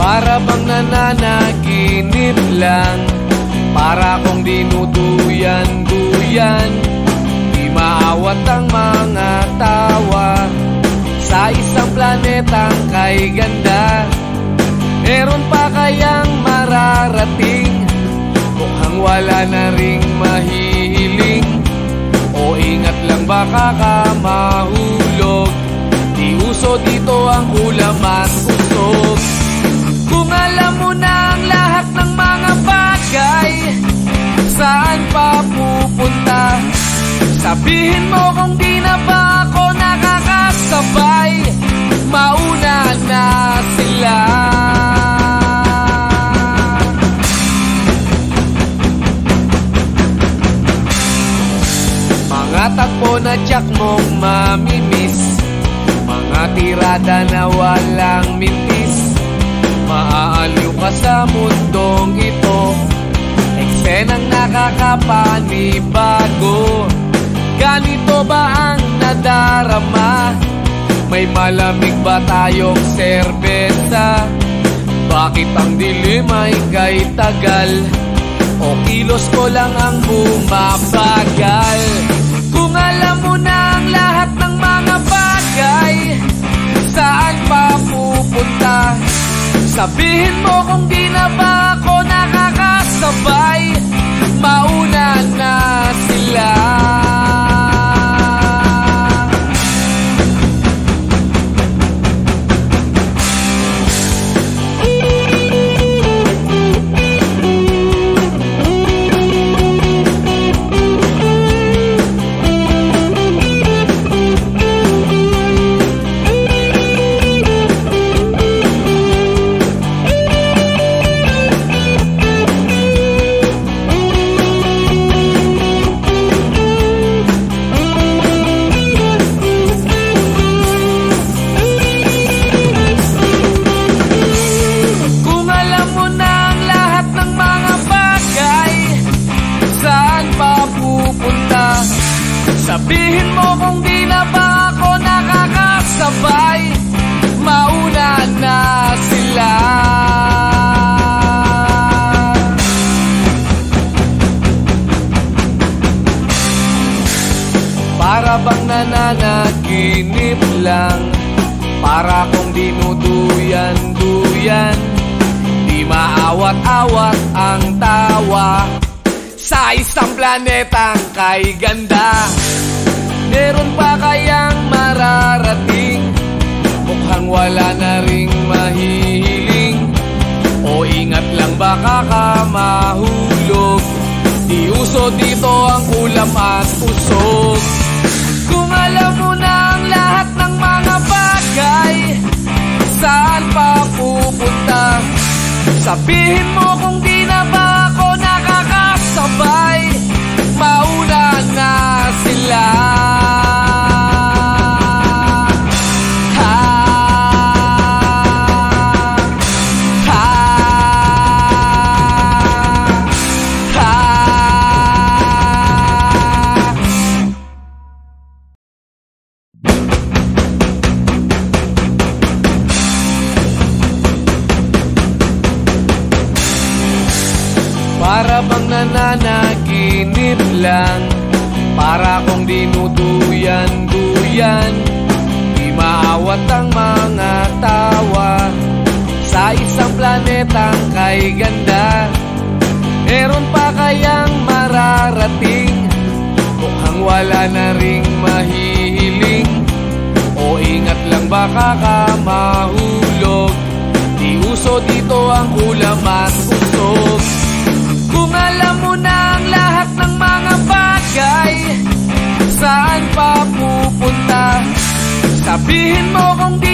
Para bang nananaginip lang? Para kong dinuduyan-duyan Di maawat ang mga tawa. Sa isang planetang kay ganda. Meron pa kayang mararating? Mukhang wala na ring mahihiling. O ingat lang baka ka mahulog. Di uso dito ang ulam at Sabihin mo kung di na ba ako nakakasabay? Mauna na sila. Mga takbo na tiyak mong mamimiss. Mga tirada na walang mintis Maaaliw ka sa mundong ito. Eksenang nakakapanibago Ganito ba ang nadarama? May malamig ba tayong serbesa? Bakit ang dilim ay kay tagal? O kilos ko lang ang bumabagal Kung alam mo na ang lahat ng mga bagay Saan pa pupunta? Sabihin mo kung di na ba ako nakakasabay Mauna na sila Sabihin mo kung di na ba ako nakakasabay? Mauna na sila. Para bang nananaginip lang? Para kong dinuduyan-duyan Di maawat-awat ang tawa Sa isang planetang kay ganda. Meron pa kayang mararating? Mukhang wala na ring mahihiling. O ingat lang baka ka mahulog. Di uso dito ang ulam at usog. Kung alam mo na ang lahat ng mga bagay Saan pa pupunta? Sabihin mo kung di nakakasabay bang nananaginip lang. Para kong dinuduyan-duyan Di maawat ang mga tawa. Sa isang planetang kay ganda. Meron pa kayang mararating? Mukhang wala na ring mahihiling. O ingat lang baka ka mahulog. Di uso dito ang ulam biến màu vòng đi